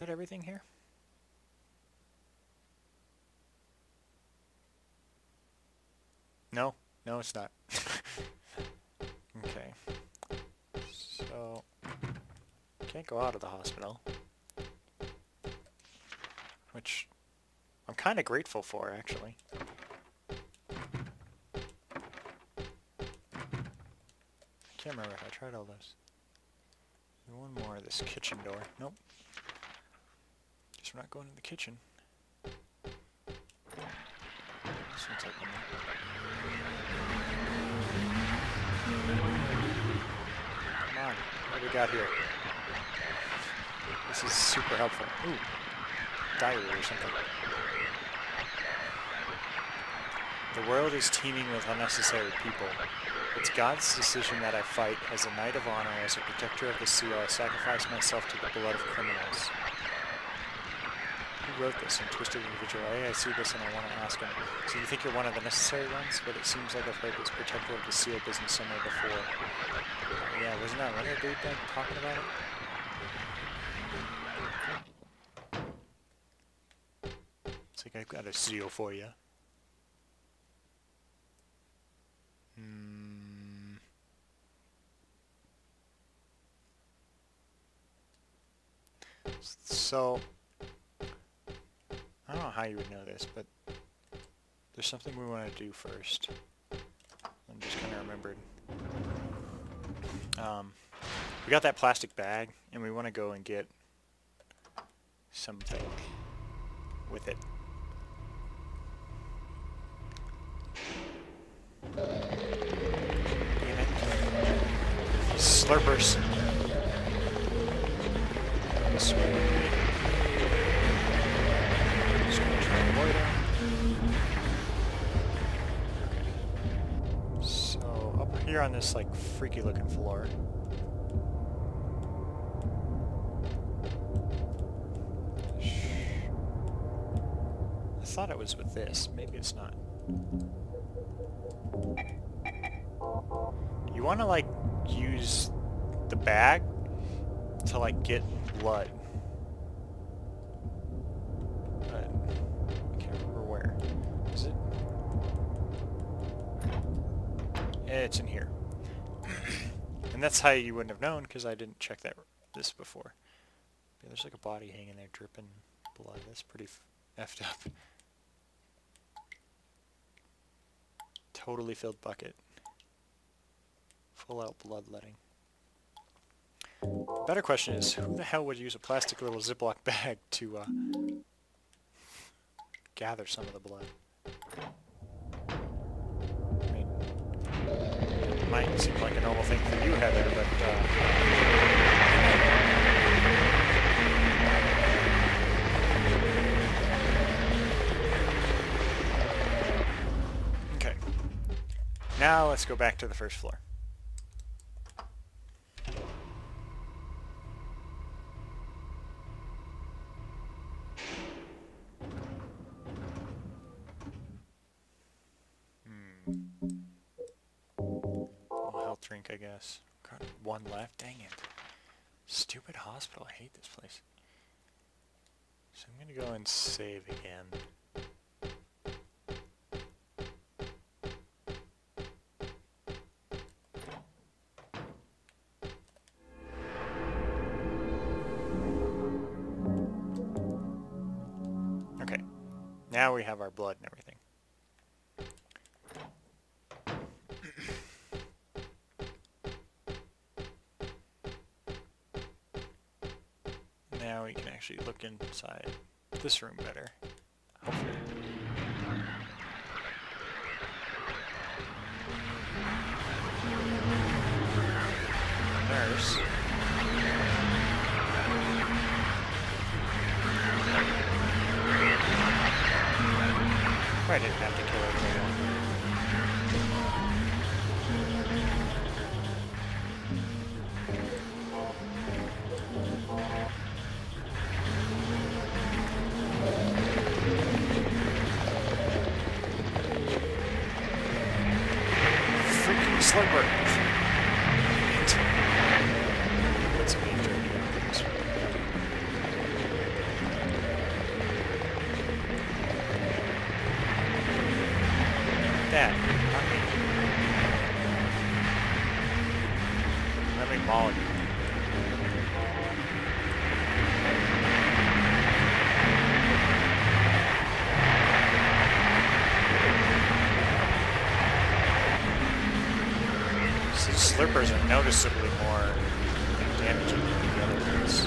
that everything here? No? No, it's not. okay. So, can't go out of the hospital. Which I'm kind of grateful for, actually. I can't remember if I tried all those. One more, of this kitchen door. Nope. We're not going to the kitchen. Come on, what do we got here? This is super helpful. Ooh, diary or something. The world is teeming with unnecessary people. It's God's decision that I fight as a knight of honor, as a protector of the seal. I sacrifice myself to the blood of criminals. Who wrote this? A twisted individual. Hey, I see this and I want to ask him. So you think you're one of the necessary ones? But it seems like I've heard this protector of the seal business somewhere before. Yeah, wasn't that Renner dude then talking about it? It's like I've got a seal for you. Hmm. So, I don't know how you would know this, but there's something we want to do first. I'm just kind of remembered. Um, we got that plastic bag, and we want to go and get something with it. Slurpers. This here on this, like, freaky looking floor. I thought it was with this. Maybe it's not. You want to, like, use the bag to, like, get blood. It's in here. and that's how you wouldn't have known, because I didn't check that this before. Yeah, there's like a body hanging there dripping blood. That's pretty effed up. Totally filled bucket. Full out bloodletting. Better question is, who the hell would use a plastic little Ziploc bag to uh, gather some of the blood? I mean, it might seem like a normal thing for you, Heather, but... Uh, okay. Now let's go back to the first floor. Dang it. Stupid hospital. I hate this place. So I'm going to go and save again. Okay. Now we have our blood and everything. Now we can actually look inside this room better. Hopefully. Nurse. Probably didn't have to kill her. Swimming mulligan. These slippers are noticeably more damaging than the other ones.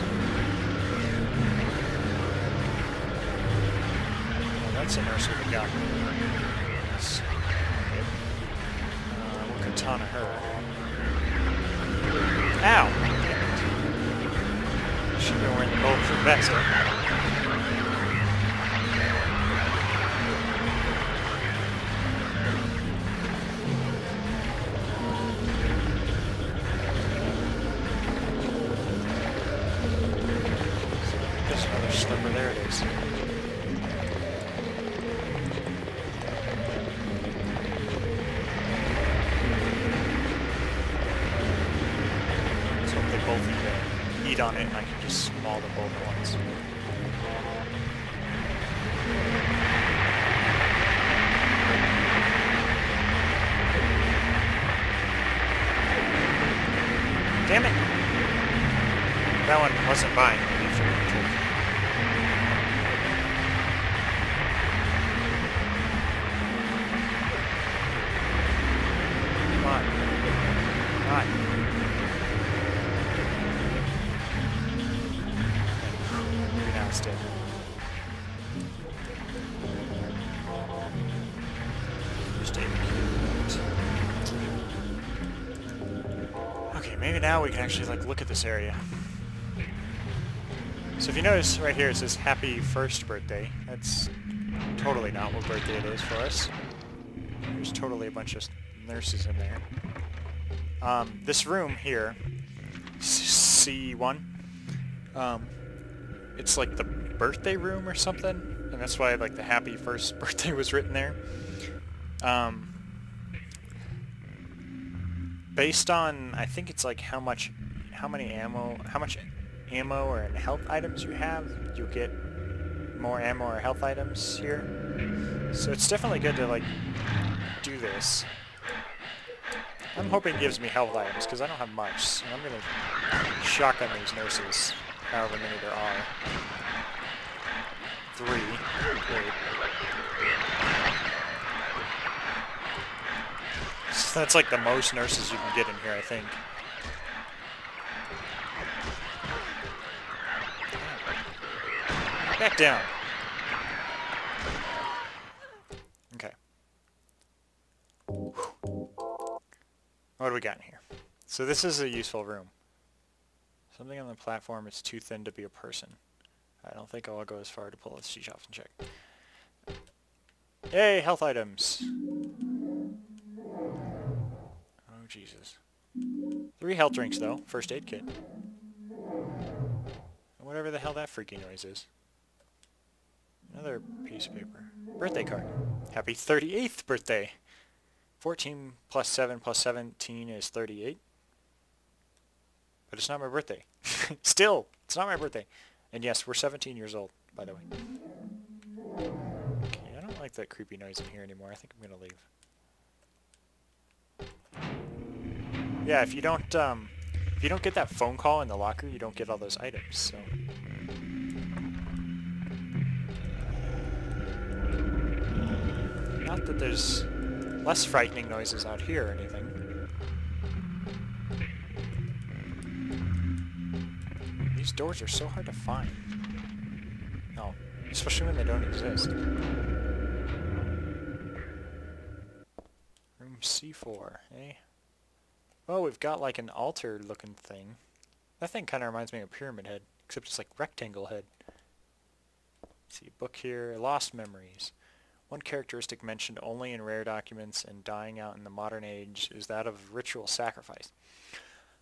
Well, that's a nurse we both eat, uh, eat on it and I can just maul them both once. Damn it! That one wasn't mine. Look at this area. So if you notice right here it says happy first birthday. That's totally not what birthday it is for us. There's totally a bunch of nurses in there. Um, this room here, C1, um, it's like the birthday room or something, and that's why like the happy first birthday was written there. Um, based on, I think it's like how much, how many ammo, how much ammo or health items you have, you'll get more ammo or health items here. So it's definitely good to like do this. I'm hoping it gives me health items because I don't have much. So I'm gonna shotgun these nurses, however many there are. Three. So that's like the most nurses you can get in here, I think. Back down. Okay. What do we got in here? So this is a useful room. Something on the platform is too thin to be a person. I don't think I'll go as far to pull this sheet off and check. Yay, health items! Oh, Jesus. Three health drinks, though. First aid kit. Whatever the hell that freaky noise is. Another piece of paper. Birthday card. Happy 38th birthday! 14 plus 7 plus 17 is 38. But it's not my birthday. Still, it's not my birthday. And yes, we're 17 years old, by the way. Okay, I don't like that creepy noise in here anymore. I think I'm gonna leave. Yeah, if you don't, um, if you don't get that phone call in the locker, you don't get all those items, so... Not that there's less frightening noises out here or anything. These doors are so hard to find. No, especially when they don't exist. Room C4, eh? Oh, we've got like an altar looking thing. That thing kind of reminds me of Pyramid Head, except it's like rectangle head. Let's see, book here, Lost Memories. One characteristic mentioned only in rare documents and dying out in the modern age is that of ritual sacrifice.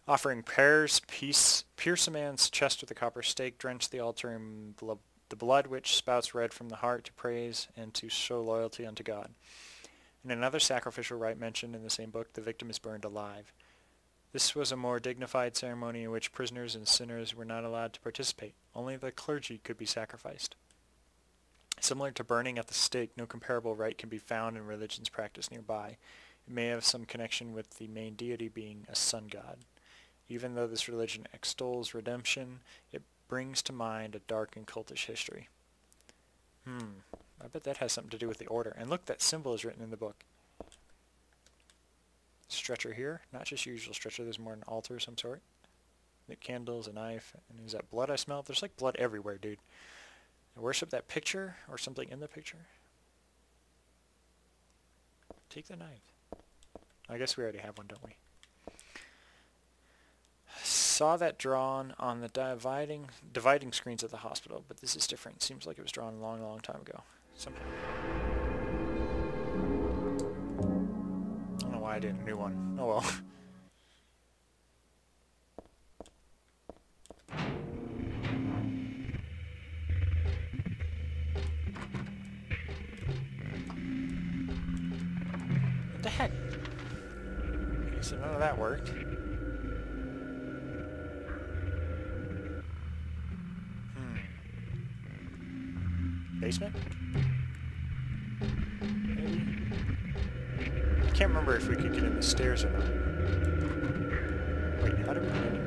Offering prayers, peace, pierce a man's chest with a copper stake, drench the altar in blo the blood which spouts red from the heart to praise and to show loyalty unto God. In another sacrificial rite mentioned in the same book, the victim is burned alive. This was a more dignified ceremony in which prisoners and sinners were not allowed to participate. Only the clergy could be sacrificed. Similar to burning at the stake, no comparable rite can be found in religions practiced nearby. It may have some connection with the main deity being a sun god. Even though this religion extols redemption, it brings to mind a dark and cultish history. Hmm, I bet that has something to do with the order. And look, that symbol is written in the book. Stretcher here, not just usual stretcher, there's more an altar of some sort. The candles, a knife, and is that blood I smell? There's like blood everywhere, dude. I worship that picture or something in the picture. Take the knife. I guess we already have one, don't we? Saw that drawn on the dividing dividing screens at the hospital, but this is different. Seems like it was drawn a long, long time ago. Somehow. I don't know why I did a new one. Oh well. so none of that worked. Hmm. basement? Maybe? I can't remember if we could get in the stairs or not. Wait, how do we get in?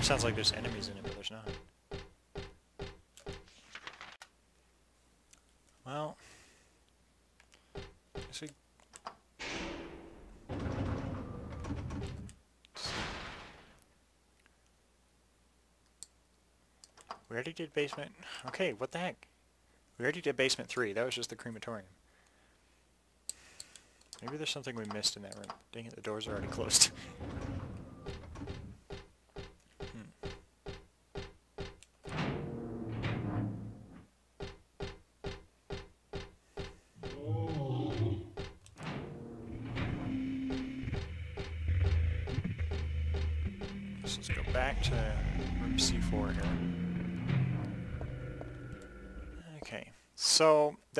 Sounds like there's enemies in it, but there's not. Well, guess we We already did basement... Okay, what the heck? We already did basement 3. That was just the crematorium. Maybe there's something we missed in that room. Dang it, the doors are already closed.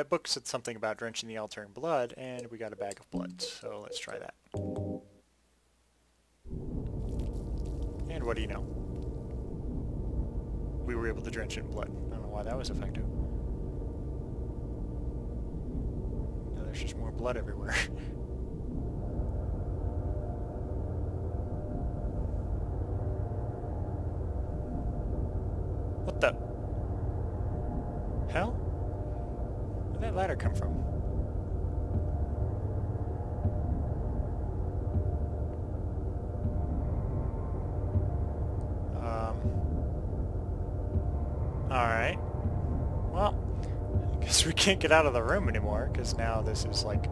that book said something about drenching the altar in blood, and we got a bag of blood, so let's try that. And what do you know? We were able to drench it in blood. I don't know why that was effective. Now there's just more blood everywhere. what the? Hell? That ladder come from? Um. Alright. Well, I guess we can't get out of the room anymore, because now this is like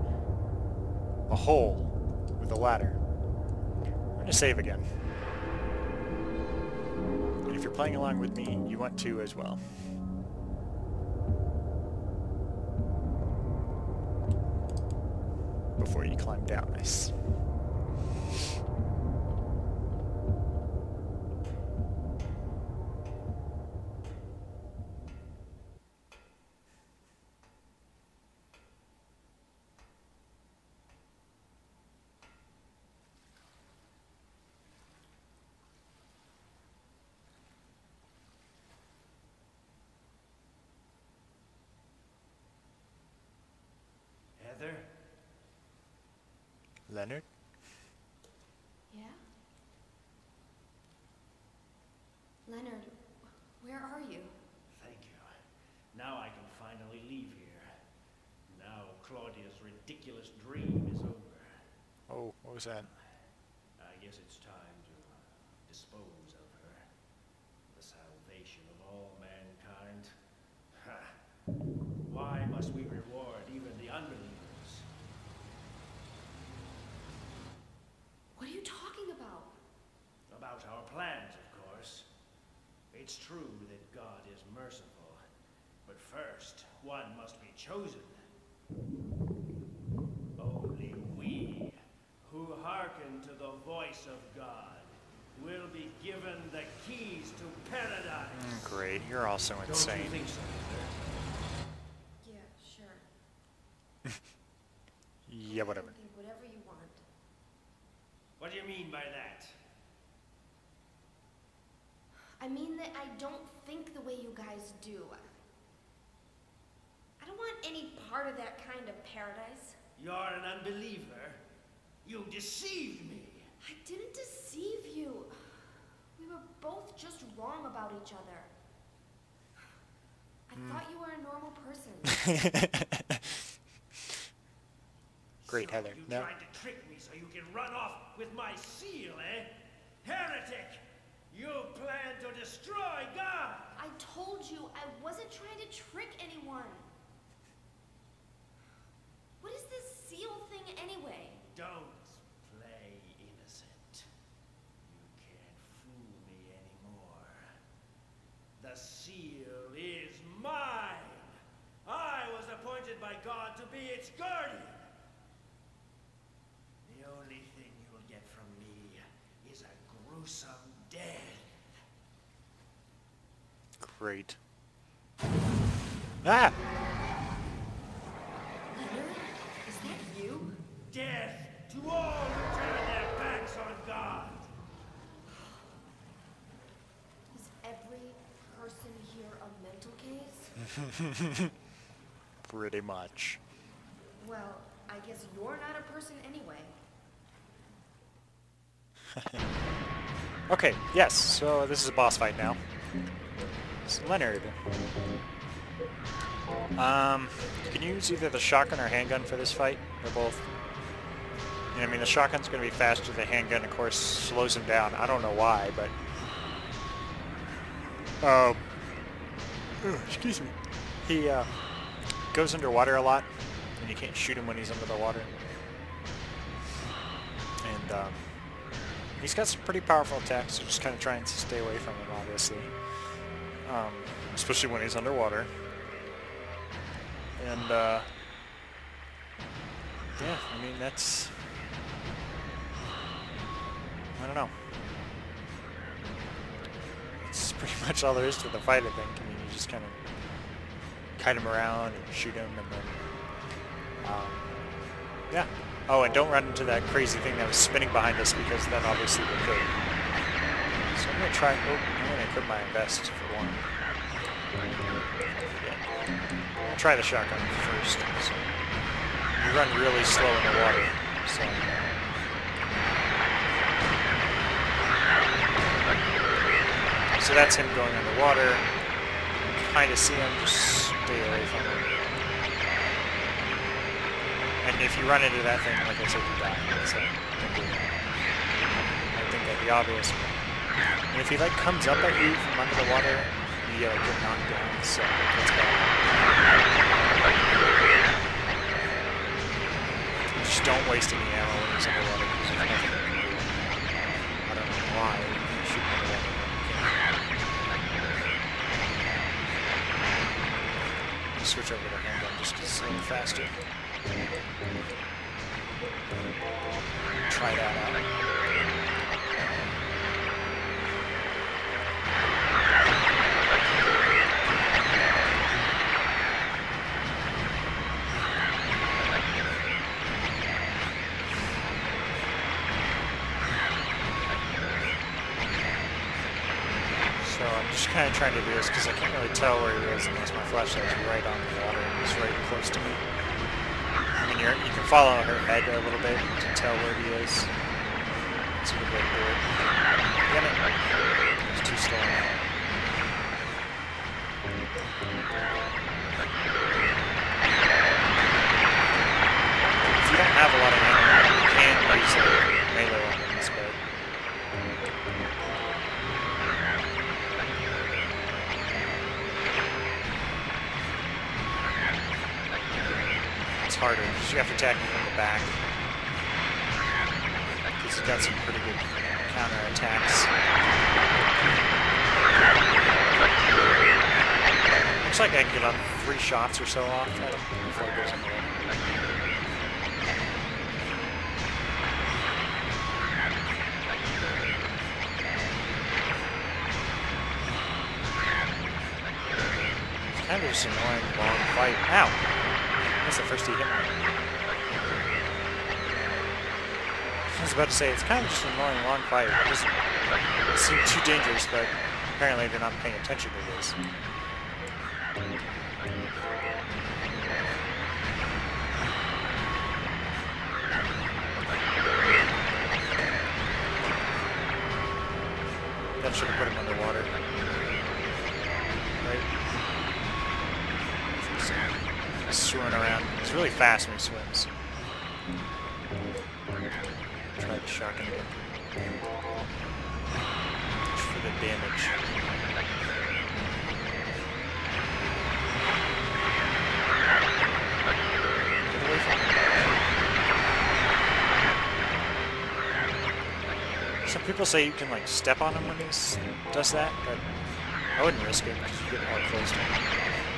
a hole with a ladder. I'm going to save again. And if you're playing along with me, you want to as well. Before you climb down. Nice. Heather? Leonard? Yeah? Leonard, where are you? Thank you. Now I can finally leave here. Now Claudia's ridiculous dream is over. Oh, what was that? I guess it's time to dispose of her. The salvation of all mankind. Ha! Why must we reward even the unbelievers? What are you talking about? About our plans, of course. It's true that God is merciful, but first, one must be chosen. Only we, who hearken to the voice of God, will be given the keys to paradise. Mm, great, you're also insane. Don't you think so, Yeah, sure. yeah, whatever. You can think whatever you want. What do you mean by that? I mean that I don't think the way you guys do. I don't want any part of that kind of paradise. You're an unbeliever. You deceived me. I didn't deceive you. We were both just wrong about each other. I thought you were a normal person. Great, So Heather. You No. tried to trick me so you can run off with my seal, eh? Heretic! You plan to destroy God! I told you I wasn't trying to trick anyone. What is this seal thing anyway? Don't play innocent. You can't fool me anymore. The seal is mine. I was appointed by God to be its guardian. The only thing you'll get from me is a gruesome death. Great. Ah! Leonard? Is that you? Death to all who turn their backs on God. Is every person here a mental case? Pretty much. well, I guess you're not a person anyway. Okay, yes, so this is a boss fight now. Leonard. Um, can you use either the shotgun or handgun for this fight. They're both... I mean, the shotgun's going to be faster. The handgun, of course, slows him down. I don't know why, but... Um... oh, excuse me. He, uh, goes underwater a lot, and you can't shoot him when he's under the water. And, um... He's got some pretty powerful attacks, so just kind of trying to stay away from him, obviously. Um, especially when he's underwater. And, uh, yeah, I mean, that's, I don't know. It's pretty much all there is to the fight, I think. I mean, you just kind of kite him around and shoot him, and then, um, yeah. Oh, and don't run into that crazy thing that was spinning behind us because then obviously we could. So I'm gonna try. Oh, Equip my vest for one. Yeah. Try the shotgun first. So you run really slow in the water. So. So that's him going underwater. Kind of see him, just stay away from him. And if you run into that thing, like I said, you die. So, don't do that. I think that'd be obvious. And if he like comes up at you from under the water, you like, get knocked down. So that's bad. Just don't waste any ammo when he's underwater. 'cause there's nothing you can do. I don't know why you shoot underwater. switch over to handgun just because it's a little faster. Try that out. So I'm just kind of trying to do this because I can't really tell where he is unless my flashlight's right on the water and he's right close to me. I mean, you can follow her head a little bit to tell where he is. It's a good way to do it. Damn it. It's too slow. If you don't have a lot of ammo, you can use a harder because you have to attack him from the back. He's got some pretty good counter attacks. Looks like I can get up three shots or so off at him before he goes. It's kind of just annoying long fight. Ow! That's the first he hit. I was about to say, it's kind of just an annoying long fight. It doesn't seem too dangerous, but apparently they're not paying attention to this. That should have put him underwater. Right? He's swimming around. He's really fast when he swims. Try to shock him. For the damage. Some people say you can like step on him when he does that, but I wouldn't risk it because you get more close to him.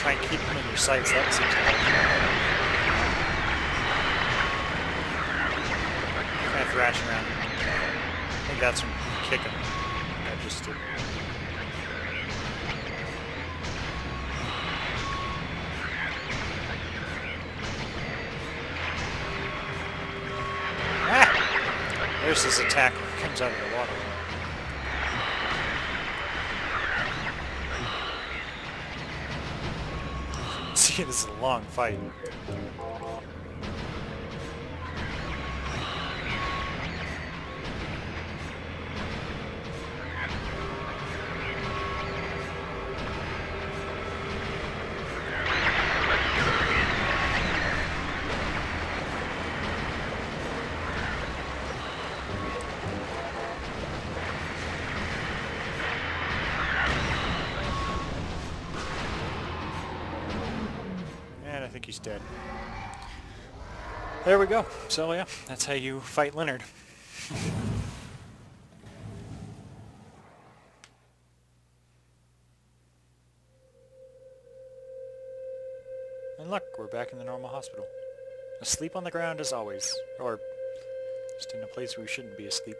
Try and keep him in your sights. That seems to help. Kind of thrashing around. I think that's from kicking. I just did. Ah! There's his attack comes out of the water. This is a long fight. And I think he's dead. There we go. So yeah, that's how you fight Leonard. and look, we're back in the normal hospital. Asleep on the ground as always. Or just in a place where we shouldn't be asleep.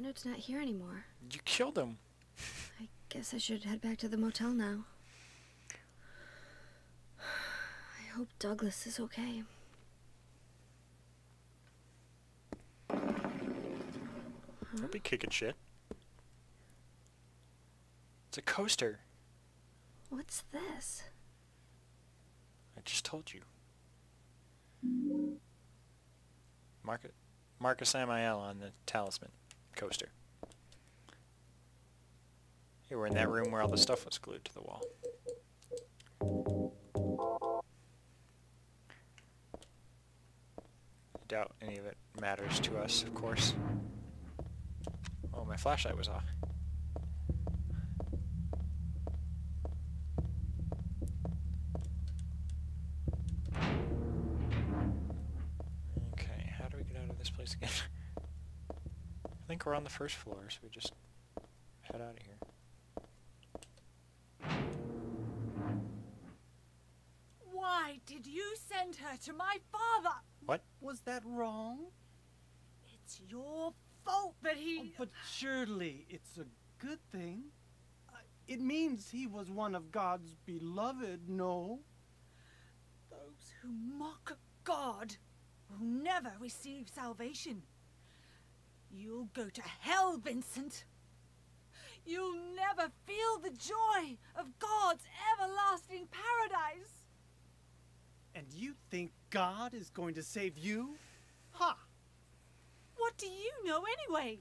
Leonard's not here anymore. You killed him. I guess I should head back to the motel now. I hope Douglas is okay. Don't be kicking shit. It's a coaster. What's this? I just told you. Mark Marcus Samael on the talisman coaster. Here, we're in that room where all the stuff was glued to the wall. I doubt any of it matters to us, of course. Oh, my flashlight was off. Okay, how do we get out of this place again? I think we're on the first floor, so we just head out of here. Why did you send her to my father? What? Was that wrong? It's your fault that he. Oh, but surely it's a good thing. Uh, It means he was one of God's beloved, no? Those who mock God will never receive salvation. You'll go to hell, Vincent. You'll never feel the joy of God's everlasting paradise. And you think God is going to save you? Ha! What do you know anyway?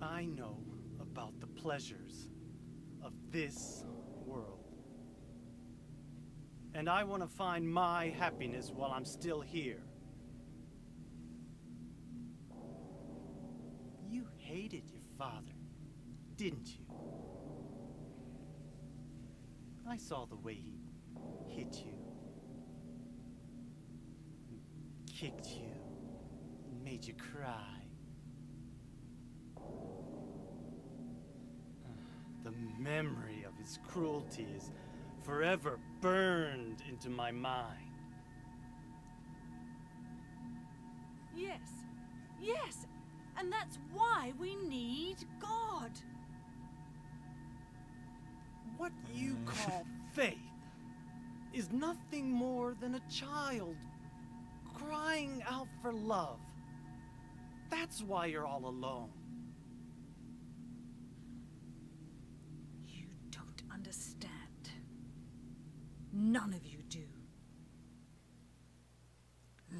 I know about the pleasures of this world. And I want to find my happiness while I'm still here. Hated your father, didn't you? I saw the way he hit you, kicked you, made you cry. The memory of his cruelty is forever burned into my mind. Yes, yes. And that's why we need God. What you call faith is nothing more than a child crying out for love. That's why you're all alone. You don't understand. None of you do.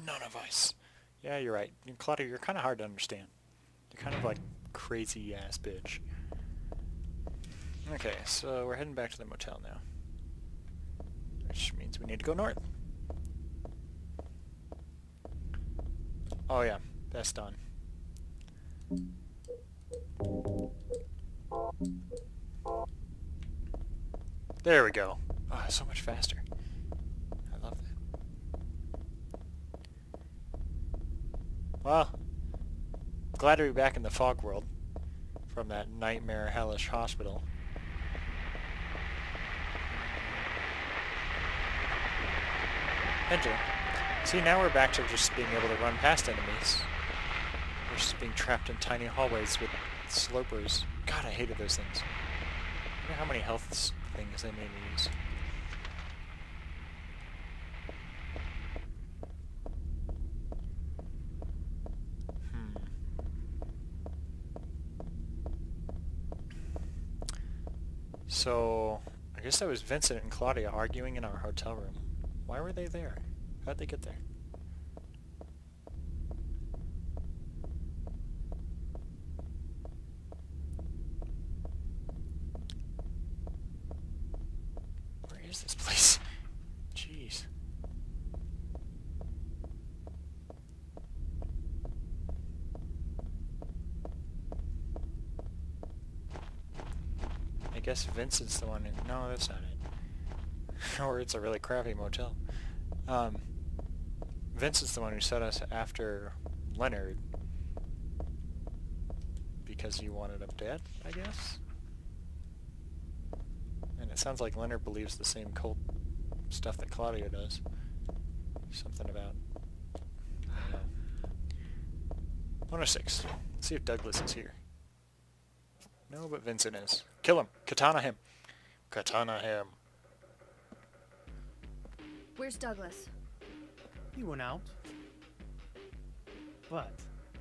None of us. Yeah, you're right. Clutter, you're kind of hard to understand. Kind of like crazy ass bitch. Okay, so we're heading back to the motel now. Which means we need to go north. Oh yeah, that's done. There we go. Oh, so much faster. I love that. Well, glad to be back in the fog world from that nightmare hellish hospital. Pendulum. See, now we're back to just being able to run past enemies. We're just being trapped in tiny hallways with slurpers. God, I hated those things. I wonder how many health things they made me use. Hmm. So, I guess that was Vincent and Claudia arguing in our hotel room. Why were they there? How'd they get there? Where is this place? Jeez. I guess Vincent's the one. No, that's not it. or it's a really crappy motel. Um, Vincent's the one who set us after Leonard because he wanted him dead, I guess? And it sounds like Leonard believes the same cult stuff that Claudia does. Something about... I 106. Let's see if Douglas is here. No, but Vincent is. Kill him. Katana him. Katana him. Where's Douglas? He went out. But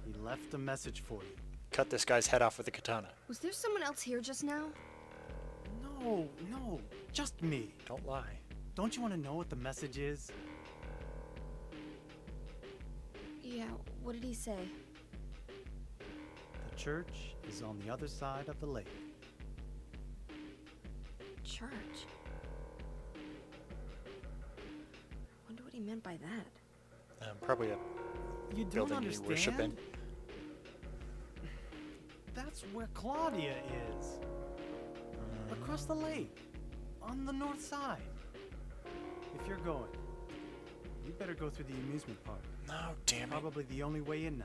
he left a message for you. Cut this guy's head off with a katana. Was there someone else here just now? No, no, just me. Don't lie. Don't you want to know what the message is? Yeah, what did he say? The church is on the other side of the lake. Church. I wonder what he meant by that. Um, probably a You don't building you understand? worship in. That's where Claudia is. Across the lake. On the north side. If you're going, you better go through the amusement park. No, damn it. Probably the only way in now.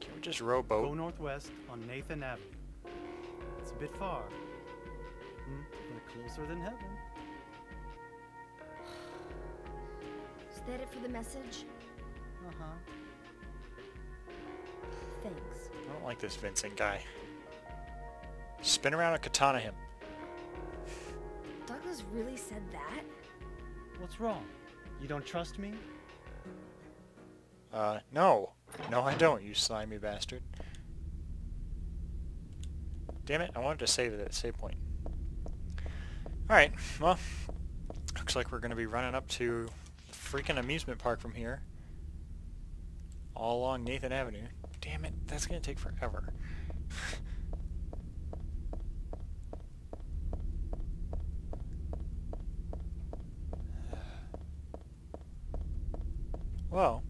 Can we just row boat? Go northwest on Nathan Avenue. It's a bit far. Hmm, but closer than heaven. Is that it for the message? Uh-huh. Thanks. I don't like this Vincent guy. Spin around and katana him. Douglas really said that? What's wrong? You don't trust me? Uh, no. No, I don't, you slimy bastard. Damn it, I wanted to save it at save point. Alright, well, looks like we're going to be running up to the freaking amusement park from here. All along Nathan Avenue. Damn it, that's going to take forever. well,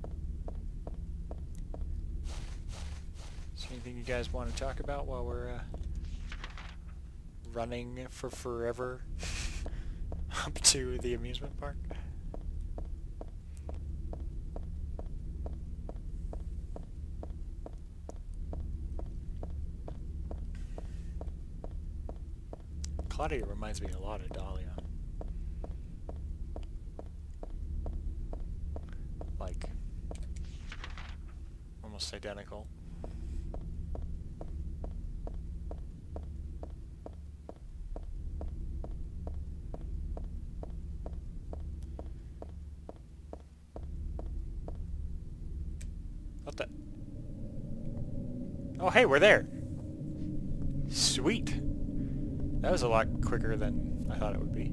is there anything you guys want to talk about while we're uh, running for forever up to the amusement park? Claudia reminds me a lot of Dahlia. Like, almost identical. What the? Oh, hey, we're there. Sweet. That was a lot quicker than I thought it would be.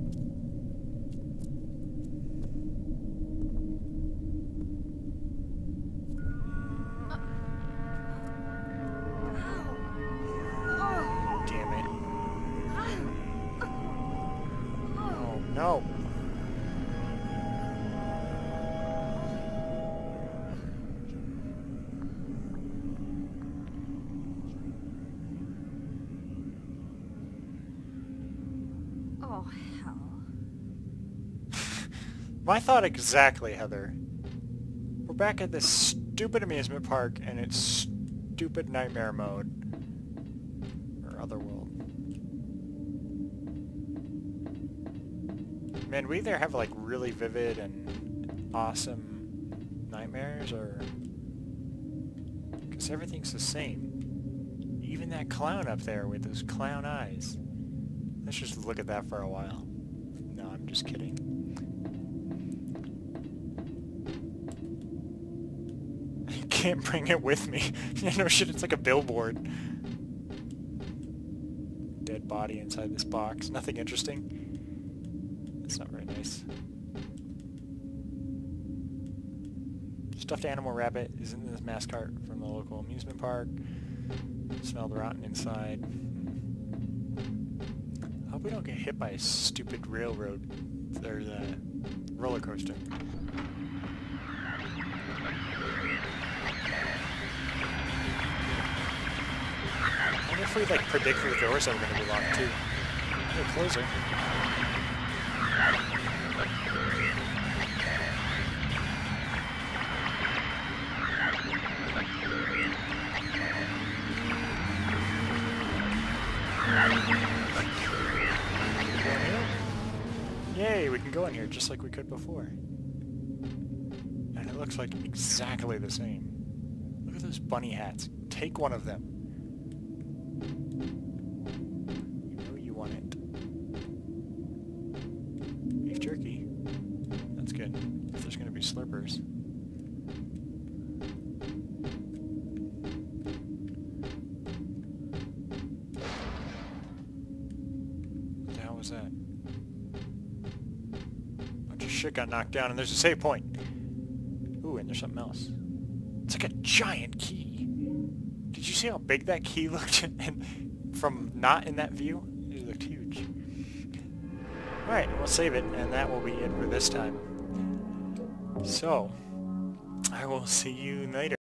Thought exactly, Heather. We're back at this stupid amusement park and it's stupid nightmare mode. Or otherworld. Man, we either have like really vivid and awesome nightmares or... Because everything's the same. Even that clown up there with those clown eyes. Let's just look at that for a while. No, I'm just kidding. I can't bring it with me. no shit, it's like a billboard. Dead body inside this box. Nothing interesting. That's not very nice. Stuffed animal rabbit is in this mascot from the local amusement park. Smelled rotten inside. I hope we don't get hit by a stupid railroad or the roller coaster. If we like predict the doors that are going to be locked too. Going here? Yay, we can go in here just like we could before. And it looks like exactly the same. Look at those bunny hats. Take one of them. Down and there's a save point. Ooh, and there's something else. It's like a giant key. Did you see how big that key looked and from not in that view? It looked huge. Alright, we'll save it, and that will be it for this time. So, I will see you later.